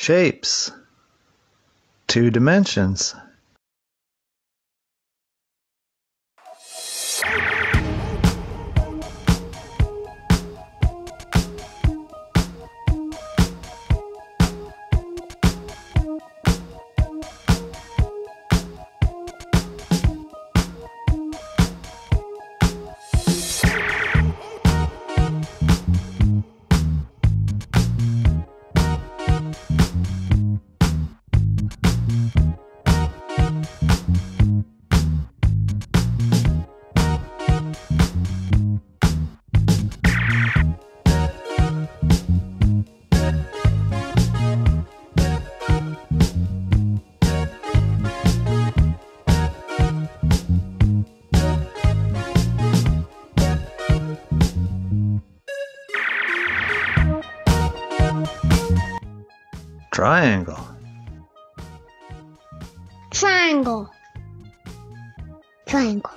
Shapes. Two dimensions. Triangle. Triangle. Triangle.